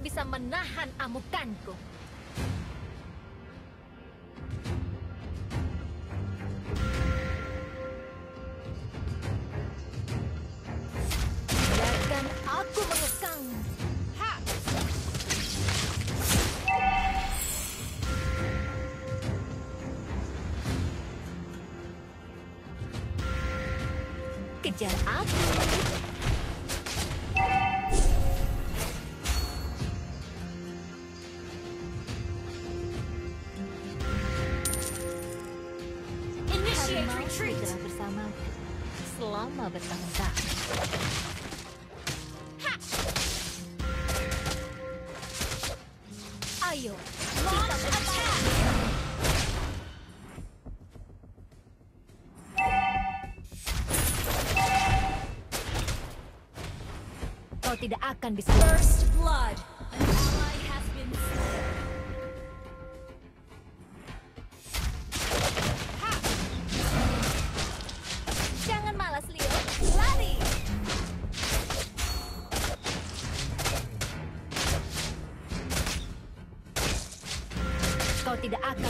tidak bisa menahan amukanku. Biarkan aku mengekang. Ha! Kejar aku. Tidak akan bisa First blood. An ally has been slain. Jangan malas, Leo. Lari! Kau tidak akan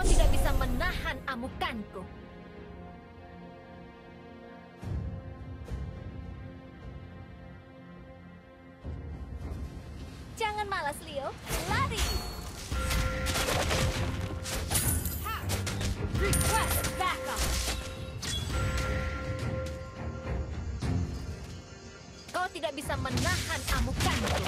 Kau tidak bisa menahan amukanku. Jangan malas, Leo. Lari! Kau tidak bisa menahan amukanku.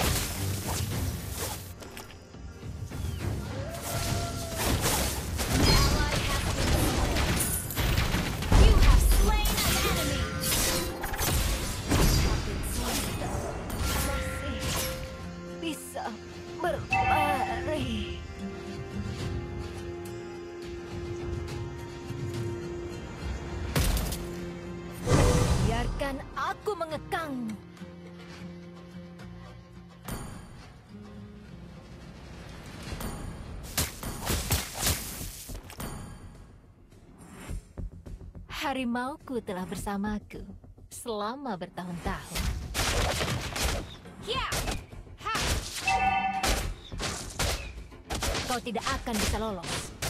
Aku mengekangmu. Harimauku telah bersamaku selama bertahun-tahun. Yeah. Kau tidak akan bisa lolos.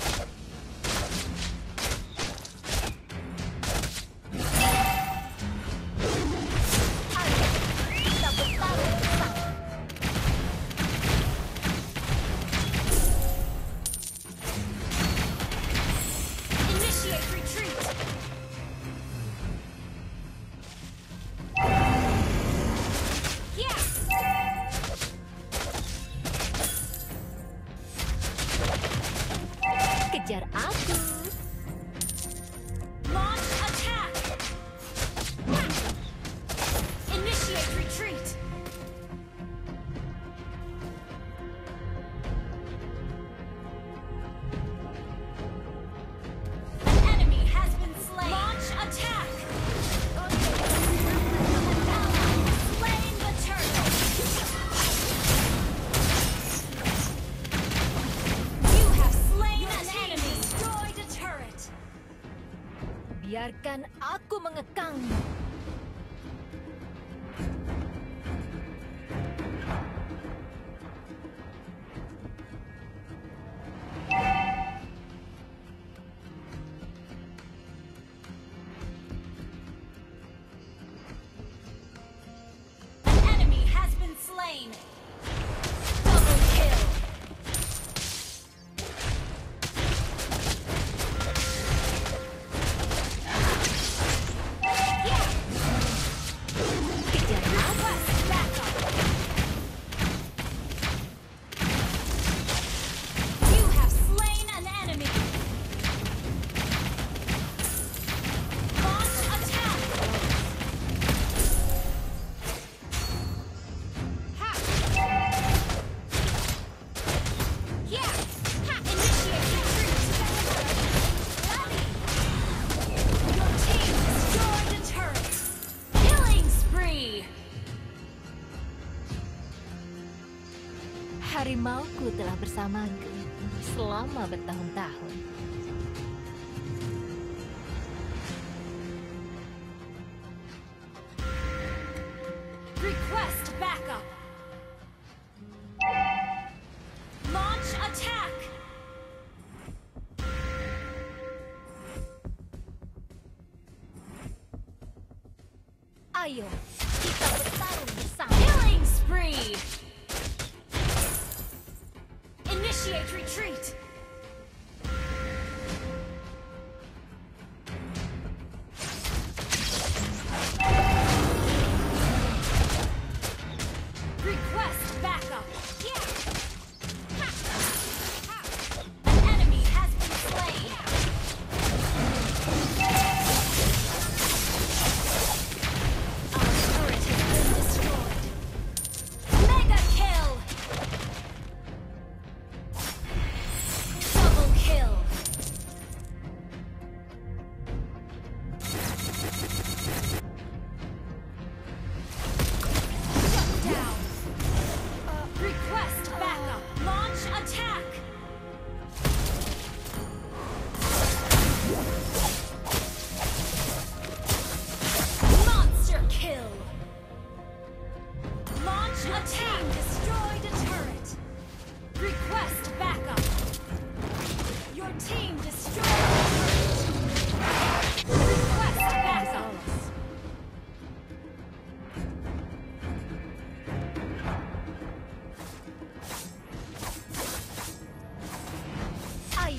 Biarkan aku mengekangmu. harimauku telah bersamaku selama bertahun-tahun. Request backup. Launch attack. Ayo, kita bertarung bersama. Killing spree. Initiate retreat!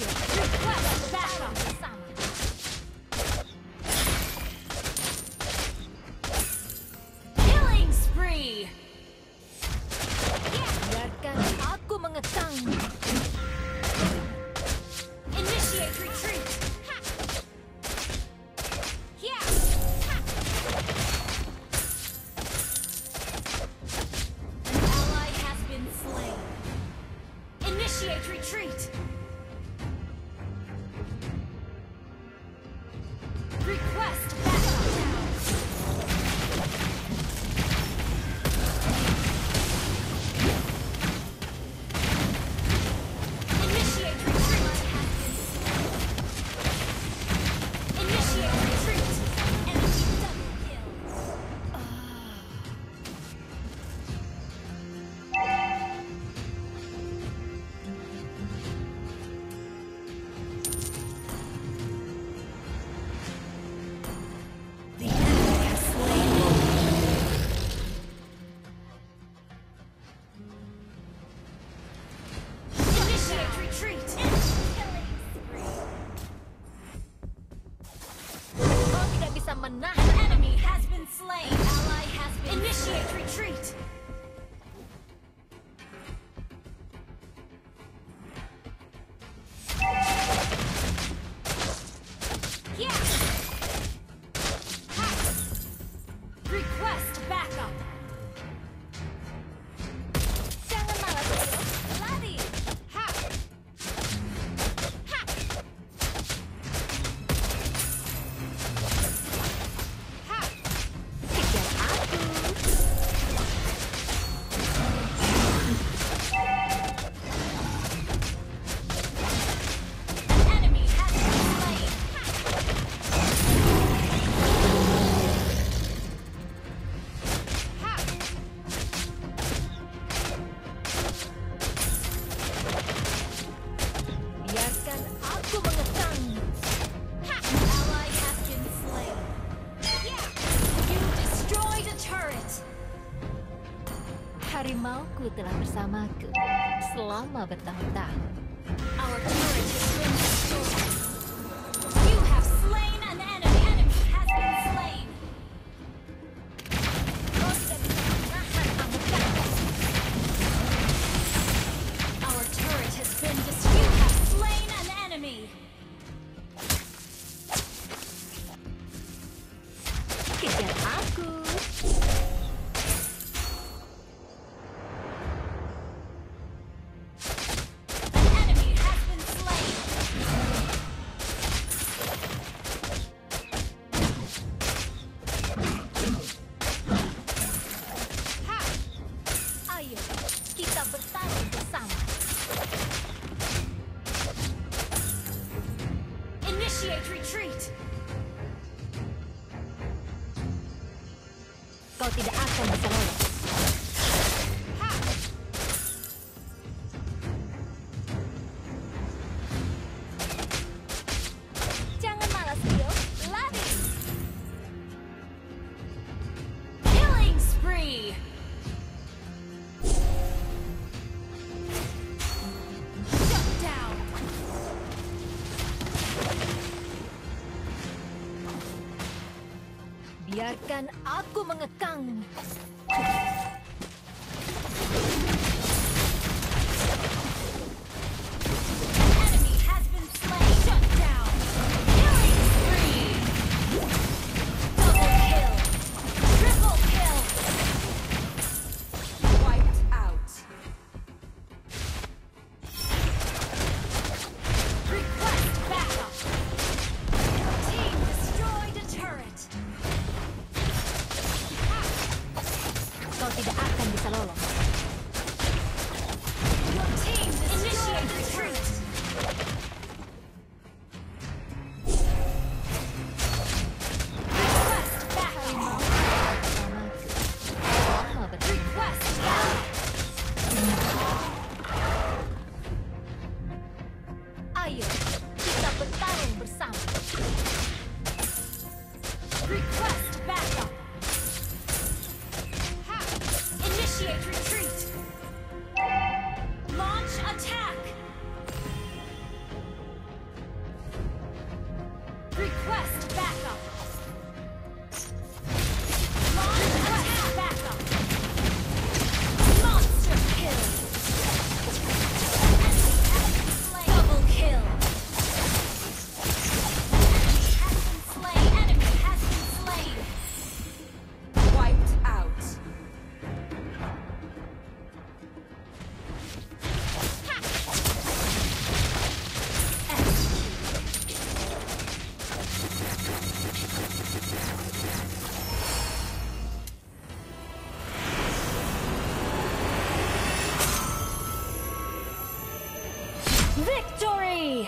よ An enemy has been slain. An ally has been Initiate slain. retreat. telah bersamaku selama bertahun-tahun. Our Dan aku mengekangmu. tidak akan bisa lolos. Request! Victory!